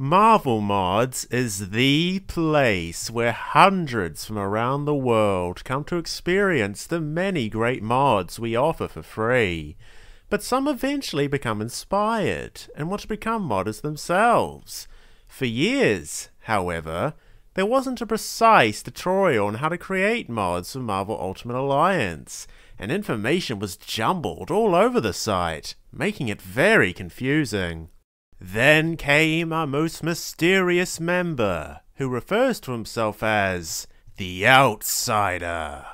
Marvel Mods is the place where hundreds from around the world come to experience the many great mods we offer for free. But some eventually become inspired and want to become modders themselves. For years, however, there wasn't a precise tutorial on how to create mods for Marvel Ultimate Alliance, and information was jumbled all over the site, making it very confusing. Then came our most mysterious member, who refers to himself as the Outsider.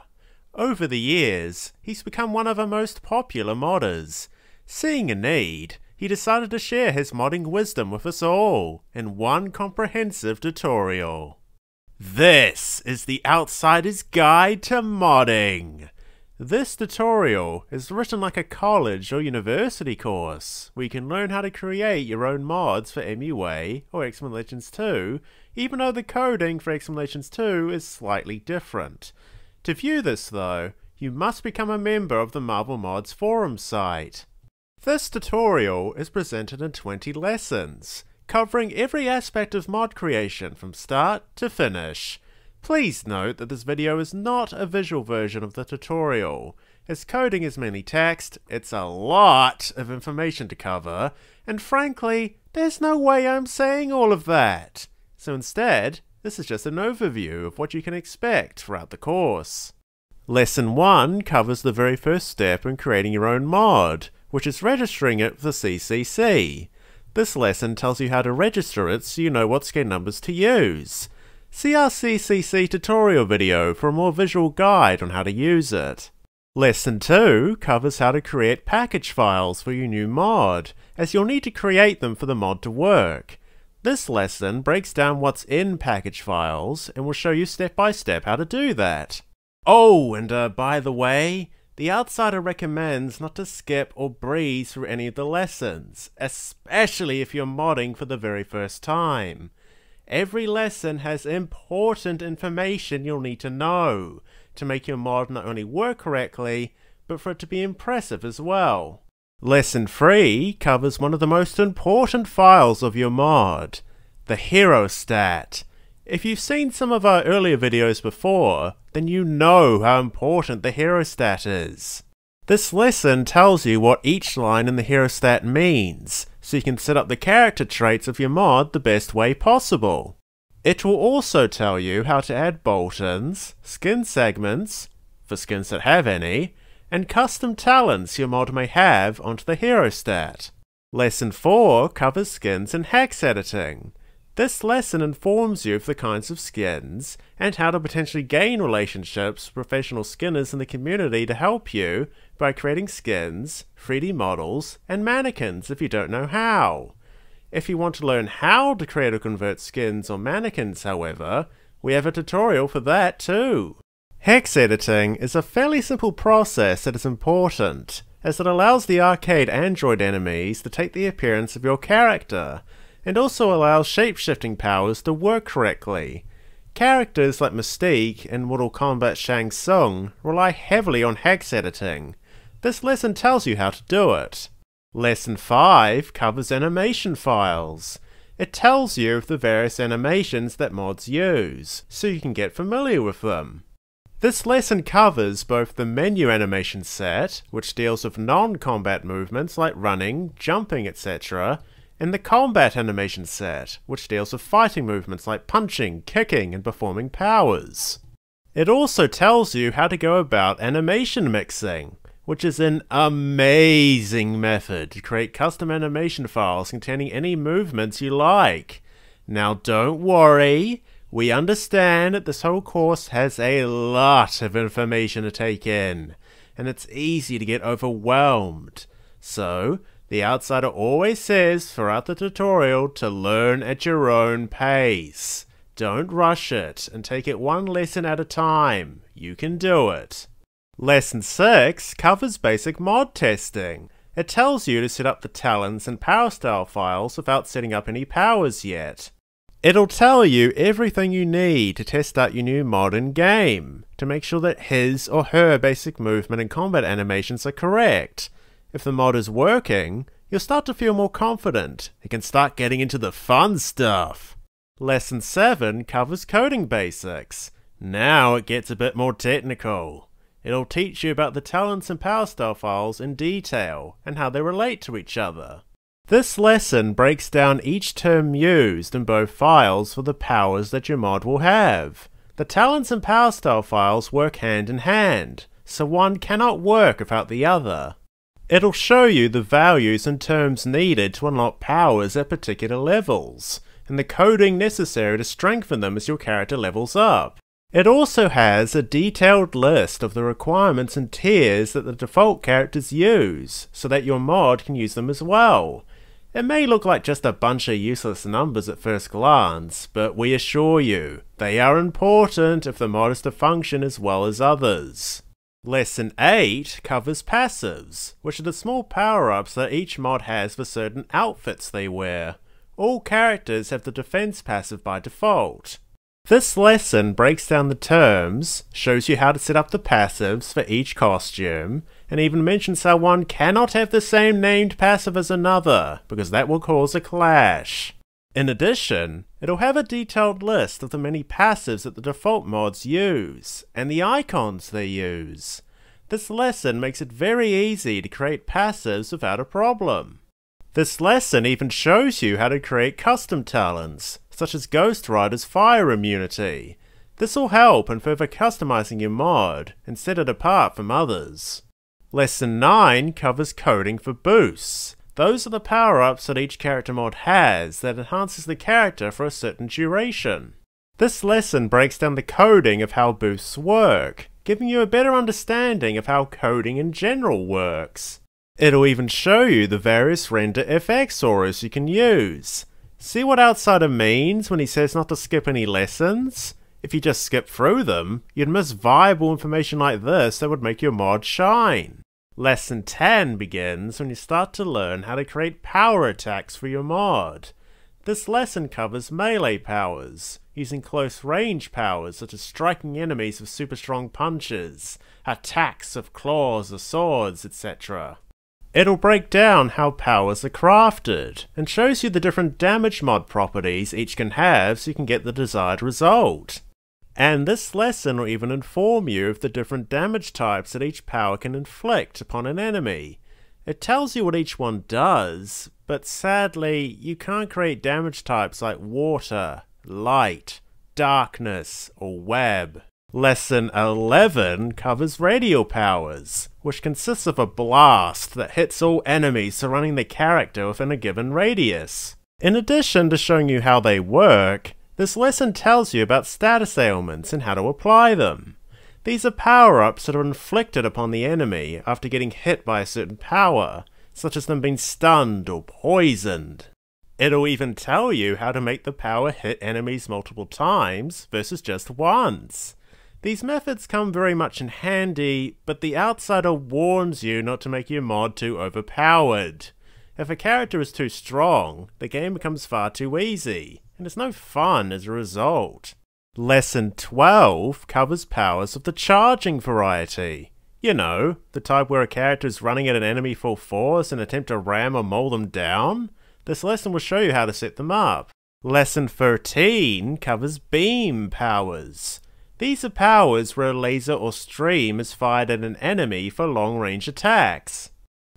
Over the years, he's become one of our most popular modders. Seeing a need, he decided to share his modding wisdom with us all in one comprehensive tutorial. This is the Outsider's Guide to Modding. This tutorial is written like a college or university course, where you can learn how to create your own mods for MUA or X-Men Legends 2, even though the coding for X-Men Legends 2 is slightly different. To view this though, you must become a member of the Marvel Mods forum site. This tutorial is presented in 20 lessons, covering every aspect of mod creation from start to finish. Please note that this video is not a visual version of the tutorial. As coding is mainly text, it's a lot of information to cover, and frankly, there's no way I'm saying all of that. So instead, this is just an overview of what you can expect throughout the course. Lesson 1 covers the very first step in creating your own mod, which is registering it with the CCC. This lesson tells you how to register it so you know what skin numbers to use. See our CCC tutorial video for a more visual guide on how to use it. Lesson 2 covers how to create package files for your new mod, as you'll need to create them for the mod to work. This lesson breaks down what's in package files and will show you step by step how to do that. Oh, and uh, by the way, the Outsider recommends not to skip or breeze through any of the lessons, especially if you're modding for the very first time. Every lesson has important information you'll need to know to make your mod not only work correctly, but for it to be impressive as well. Lesson 3 covers one of the most important files of your mod, the hero stat. If you've seen some of our earlier videos before, then you know how important the hero stat is. This lesson tells you what each line in the hero stat means, so you can set up the character traits of your mod the best way possible. It will also tell you how to add bolt-ons, skin segments, for skins that have any, and custom talents your mod may have onto the hero stat. Lesson 4 covers skins and hex editing. This lesson informs you of the kinds of skins and how to potentially gain relationships with professional skinners in the community to help you by creating skins, 3D models, and mannequins if you don't know how. If you want to learn how to create or convert skins or mannequins, however, we have a tutorial for that too. Hex editing is a fairly simple process that is important, as it allows the arcade android enemies to take the appearance of your character, and also allows shapeshifting powers to work correctly. Characters like Mystique and Mortal Kombat Shang Tsung rely heavily on hex editing. This lesson tells you how to do it. Lesson 5 covers animation files. It tells you of the various animations that mods use, so you can get familiar with them. This lesson covers both the menu animation set, which deals with non-combat movements like running, jumping, etc., and the combat animation set, which deals with fighting movements like punching, kicking, and performing powers. It also tells you how to go about animation mixing, which is an amazing method to create custom animation files containing any movements you like. Now don't worry, we understand that this whole course has a lot of information to take in, and it's easy to get overwhelmed. So, the outsider always says throughout the tutorial to learn at your own pace. Don't rush it and take it one lesson at a time. You can do it. Lesson 6 covers basic mod testing. It tells you to set up the talents and power style files without setting up any powers yet. It'll tell you everything you need to test out your new mod in game, to make sure that his or her basic movement and combat animations are correct, if the mod is working, you'll start to feel more confident and can start getting into the fun stuff. Lesson 7 covers coding basics. Now it gets a bit more technical. It'll teach you about the talents and power style files in detail and how they relate to each other. This lesson breaks down each term used in both files for the powers that your mod will have. The talents and power style files work hand in hand, so one cannot work without the other. It'll show you the values and terms needed to unlock powers at particular levels, and the coding necessary to strengthen them as your character levels up. It also has a detailed list of the requirements and tiers that the default characters use, so that your mod can use them as well, it may look like just a bunch of useless numbers at first glance, but we assure you, they are important if the mod is to function as well as others. Lesson 8 covers passives, which are the small power-ups that each mod has for certain outfits they wear. All characters have the defense passive by default. This lesson breaks down the terms, shows you how to set up the passives for each costume, and even mentions how one cannot have the same named passive as another, because that will cause a clash. In addition, it'll have a detailed list of the many passives that the default mods use, and the icons they use. This lesson makes it very easy to create passives without a problem. This lesson even shows you how to create custom talents, such as Ghost Rider's fire immunity. This will help in further customizing your mod and set it apart from others. Lesson 9 covers coding for boosts. Those are the power-ups that each character mod has that enhances the character for a certain duration. This lesson breaks down the coding of how boosts work, giving you a better understanding of how coding in general works. It'll even show you the various render FX auras you can use. See what Outsider means when he says not to skip any lessons? If you just skip through them, you'd miss viable information like this that would make your mod shine. Lesson 10 begins when you start to learn how to create power attacks for your mod. This lesson covers melee powers, using close range powers such as striking enemies with super strong punches, attacks of claws or swords, etc. It'll break down how powers are crafted, and shows you the different damage mod properties each can have so you can get the desired result. And this lesson will even inform you of the different damage types that each power can inflict upon an enemy. It tells you what each one does, but sadly, you can't create damage types like water, light, darkness, or web. Lesson 11 covers radial powers, which consists of a blast that hits all enemies surrounding the character within a given radius. In addition to showing you how they work, this lesson tells you about status ailments and how to apply them. These are power-ups that are inflicted upon the enemy after getting hit by a certain power, such as them being stunned or poisoned. It'll even tell you how to make the power hit enemies multiple times versus just once. These methods come very much in handy, but the outsider warns you not to make your mod too overpowered. If a character is too strong, the game becomes far too easy, and it's no fun as a result. Lesson 12 covers powers of the charging variety. You know, the type where a character is running at an enemy full force and attempt to ram or maul them down. This lesson will show you how to set them up. Lesson 13 covers beam powers. These are powers where a laser or stream is fired at an enemy for long range attacks.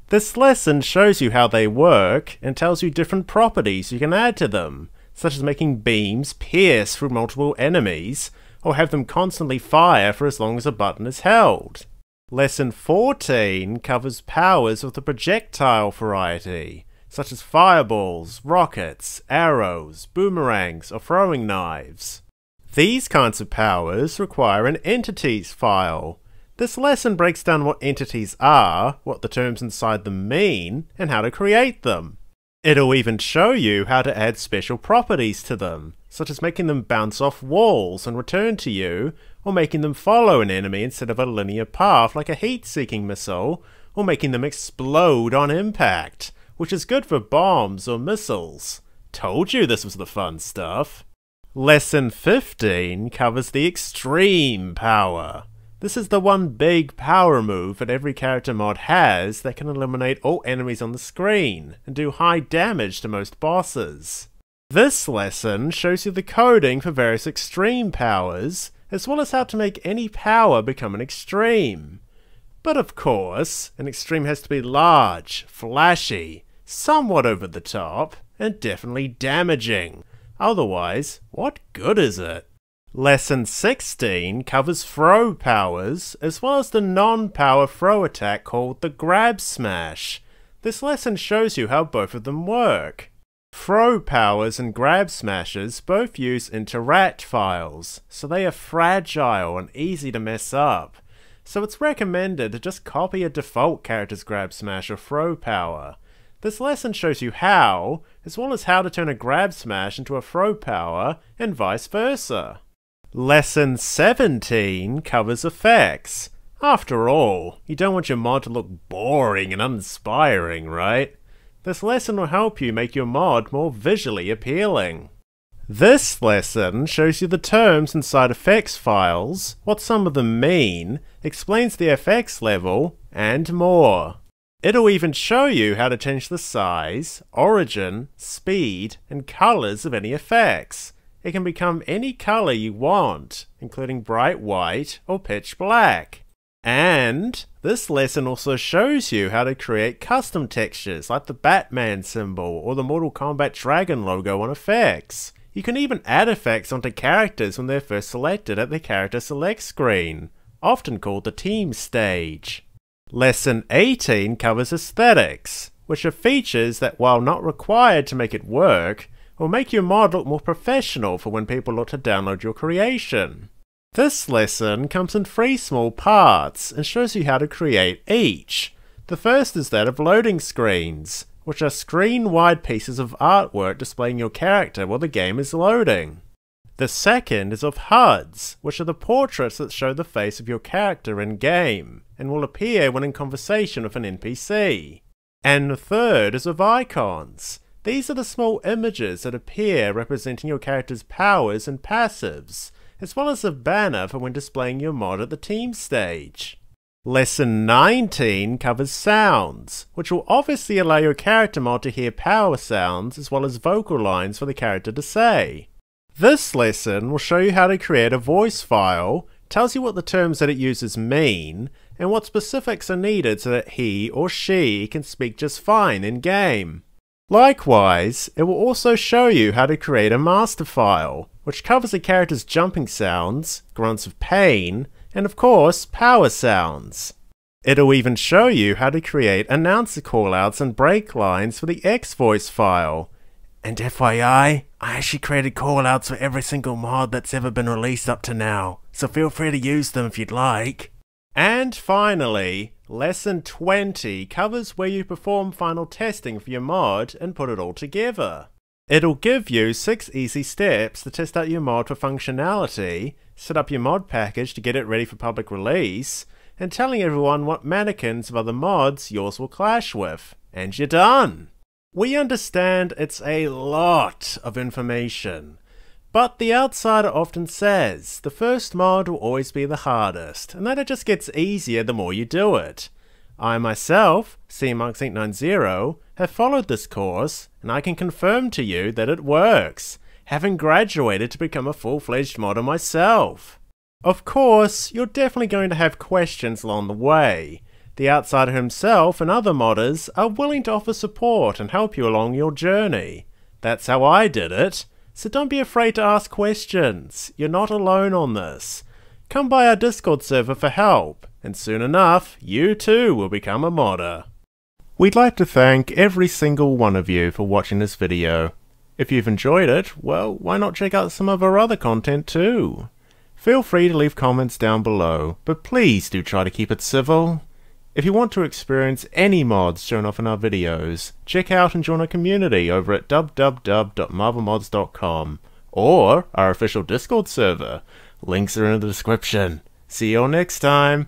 This lesson shows you how they work and tells you different properties you can add to them, such as making beams pierce through multiple enemies, or have them constantly fire for as long as a button is held. Lesson 14 covers powers of the projectile variety, such as fireballs, rockets, arrows, boomerangs, or throwing knives. These kinds of powers require an entities file. This lesson breaks down what entities are, what the terms inside them mean, and how to create them. It'll even show you how to add special properties to them, such as making them bounce off walls and return to you, or making them follow an enemy instead of a linear path like a heat-seeking missile, or making them explode on impact, which is good for bombs or missiles. Told you this was the fun stuff. Lesson 15 covers the extreme power. This is the one big power move that every character mod has that can eliminate all enemies on the screen and do high damage to most bosses. This lesson shows you the coding for various extreme powers, as well as how to make any power become an extreme. But of course, an extreme has to be large, flashy, somewhat over the top, and definitely damaging. Otherwise, what good is it? Lesson 16 covers throw powers, as well as the non-power throw attack called the Grab Smash. This lesson shows you how both of them work. Throw powers and grab smashes both use interact files, so they are fragile and easy to mess up. So it's recommended to just copy a default character's grab smash or throw power. This lesson shows you how, as well as how to turn a grab smash into a throw power, and vice versa. Lesson 17 covers effects. After all, you don't want your mod to look boring and uninspiring, right? This lesson will help you make your mod more visually appealing. This lesson shows you the terms inside effects files, what some of them mean, explains the effects level, and more. It'll even show you how to change the size, origin, speed, and colors of any effects. It can become any color you want, including bright white or pitch black. And this lesson also shows you how to create custom textures like the Batman symbol or the Mortal Kombat Dragon logo on effects. You can even add effects onto characters when they're first selected at the character select screen, often called the team stage. Lesson 18 covers aesthetics, which are features that while not required to make it work, will make your mod look more professional for when people look to download your creation. This lesson comes in three small parts and shows you how to create each. The first is that of loading screens, which are screen-wide pieces of artwork displaying your character while the game is loading. The second is of HUDs, which are the portraits that show the face of your character in-game, and will appear when in conversation with an NPC. And the third is of icons, these are the small images that appear representing your character's powers and passives, as well as a banner for when displaying your mod at the team stage. Lesson 19 covers sounds, which will obviously allow your character mod to hear power sounds as well as vocal lines for the character to say. This lesson will show you how to create a voice file, tells you what the terms that it uses mean, and what specifics are needed so that he or she can speak just fine in game. Likewise, it will also show you how to create a master file, which covers a character's jumping sounds, grunts of pain, and of course, power sounds. It'll even show you how to create announcer callouts and break lines for the X-Voice file. And FYI, I actually created callouts for every single mod that's ever been released up to now, so feel free to use them if you'd like. And finally, Lesson 20 covers where you perform final testing for your mod and put it all together. It'll give you 6 easy steps to test out your mod for functionality, set up your mod package to get it ready for public release, and telling everyone what mannequins of other mods yours will clash with. And you're done! We understand it's a lot of information, but the outsider often says the first mod will always be the hardest, and that it just gets easier the more you do it. I myself, CMonks890, have followed this course, and I can confirm to you that it works, having graduated to become a full-fledged modder myself. Of course, you're definitely going to have questions along the way. The outsider himself and other modders are willing to offer support and help you along your journey. That's how I did it. So don't be afraid to ask questions. You're not alone on this. Come by our Discord server for help, and soon enough, you too will become a modder. We'd like to thank every single one of you for watching this video. If you've enjoyed it, well, why not check out some of our other content too? Feel free to leave comments down below, but please do try to keep it civil. If you want to experience any mods shown off in our videos, check out and join our community over at www.marvelmods.com or our official Discord server. Links are in the description. See you all next time.